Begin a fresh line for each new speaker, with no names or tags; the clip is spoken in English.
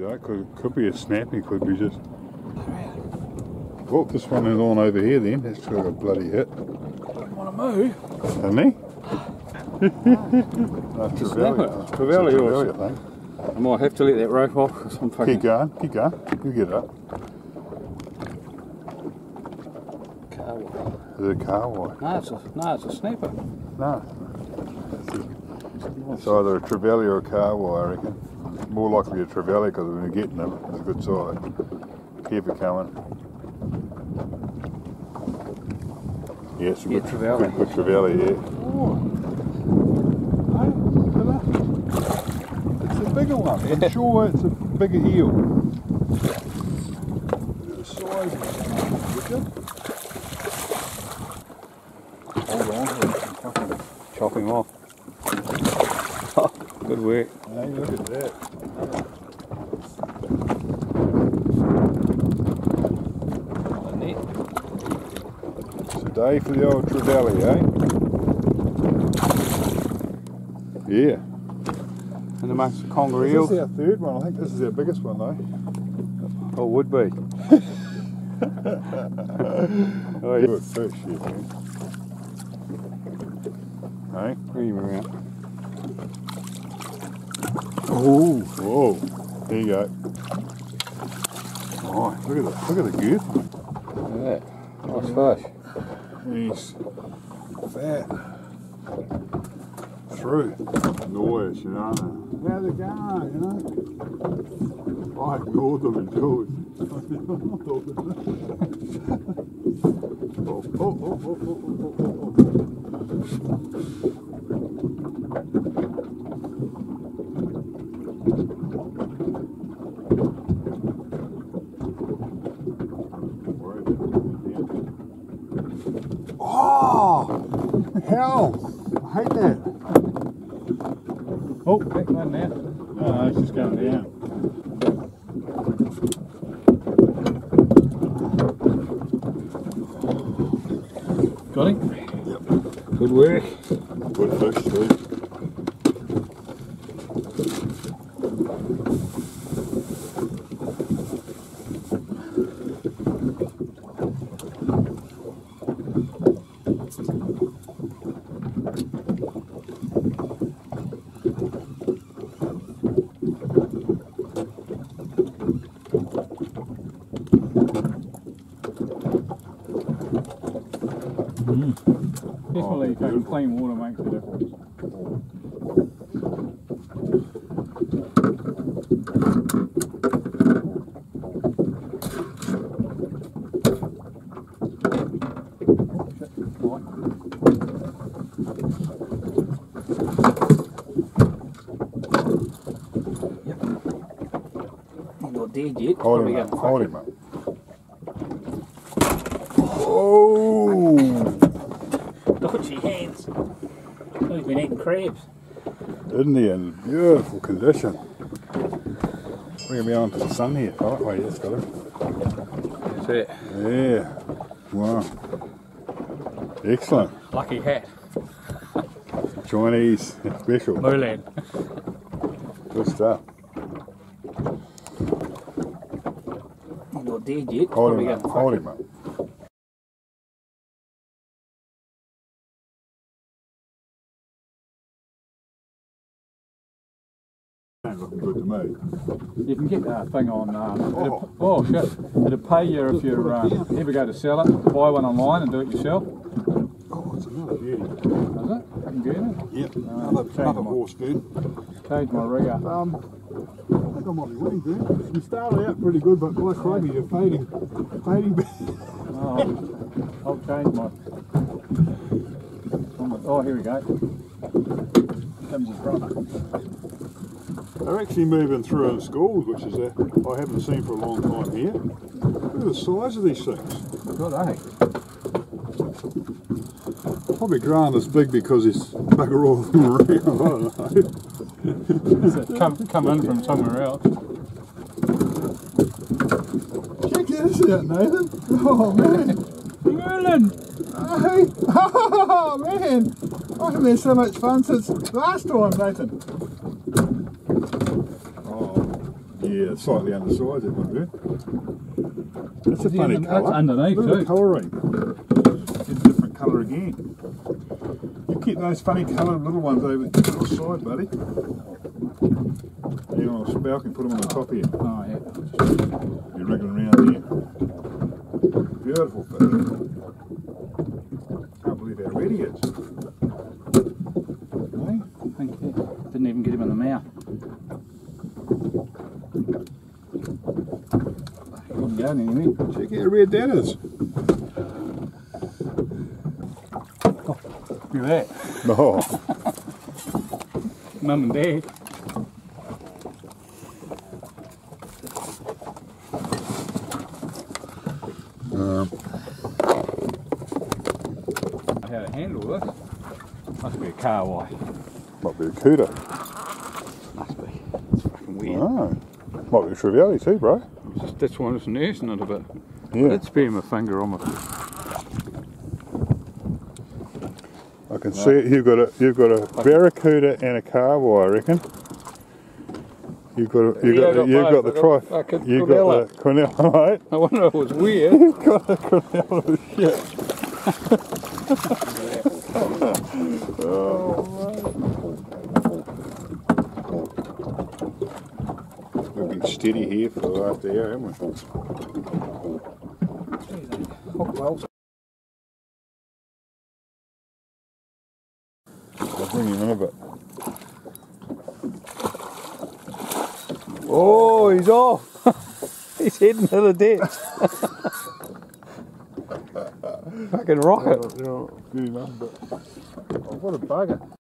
easy though, could, could be a snapping, could be just... Oh, this one is on over here then, that's got a bloody hit.
Don't want to move.
Hasn't he? no,
snapper.
Trevally,
Trevally,
I think.
I might have to let that rope off because I'm fucking
Keep going, keep going. You get it up.
car.
Is it a car or?
No, it's a no, it's a snapper.
No. It's either a Trevally or a Kahawai, I reckon. More likely a Trevally because when you're getting them, it's a good size. Keep it coming. Yes,
Yeah,
good,
Trevally.
good, good Trevally, oh, yeah. It's a bigger one. I'm sure it's a bigger eel. The size is good.
Hold on, I can fucking off. Good work.
Hey, look at that. It's a day for the old Trevally, eh? Yeah.
And amongst the conger
This is our third one. I think this is our biggest one though.
Oh, would be.
Oh, yeah. Good fish, yeah, man. Hey?
Bring him around.
Oh, whoa. There you go. Oh, look at the look at the girth.
Look at that. Nice fish.
He's fat. Through. Noise, you know. How's it going, you know? I ignored them and do oh, oh, oh, oh, oh, oh, oh, oh. Hell! Oh, uh, I hate that.
Oh, back one now.
No, no, it's just going down.
Got him? Yep. Good work.
Good fish too. Mm.
Definitely taking clean water makes a difference. He's not dead yet.
Hold him up. Hold him up. Oh!
Dodgy hands. Oh, he's been eating crabs.
Isn't he in beautiful condition? We're going to be on to the sun here, fella. Oh, yes, got him.
That's it.
Yeah. Wow. Excellent.
Lucky hat.
Chinese special.
Moorland.
Good stuff.
Not dead yet.
Hold him up. Hold him up. Good to me.
You can get that thing on. Um,
Oh.
oh shit! It'll pay you if you um, ever go to sell it, buy one online and do it yourself.
Oh, it's another beauty.
Is it? I can get it.
Yep,
Uh,
another, another
my-
horse bed.
Change my rig up.
Um, I think I might be winning, dude. You started out pretty good, but by crikey, you're fading, fading back.
Oh, I'll change my. Oh, here we go. Comes his brother.
They're actually moving through in schools, which is a, I haven't seen for a long time here. Look at the size of these things.
Good, eh?
Probably growing this big because he's bugger all of them around. I don't know.
Come, come in from somewhere else.
Check this out, Nathan. Oh man.
Merlin!
Hey. Oh man. I haven't had so much fun since last time, Nathan. Oh, yeah. Slightly undersized that one, dude. That's a funny
that's
colour.
underneath
Look at
too.
the colouring. It's a different colour again. You keep those funny coloured little ones over to the side, buddy. Hang on, Spout and put them on the top here.
Oh, yeah.
You're wriggling around there. Beautiful fish. Can't believe how ready it is. Hey?
Thank you. Didn't even get him in the mouth. Couldn't go anywhere.
Check out how red that is.
Look at that.
No.
Mum and Dad.
Um,
How to handle this? Must be a kahawai.
might be a cooter.
Must be. It's fucking weird.
Oh. Might be a Trevally too, bro.
Just, that's why it's nursing it a bit.
Yeah.
Let's spare my finger on my.
I can see it. You've got a you've got a barracouta and a carvo, I reckon. You've got a, you've
Yeah,
got,
got
you've got the
I got
tri
fucking
you've got the Cornell mate.
I wonder if it was weird.
You've got the Cornell oh, shit. Oh, We've been steady here for the last hour, haven't we? I'll bring him in a bit.
Oh, he's off. he's heading to the ditch. Fucking rocket.
Him up a bit. Oh, what a bugger.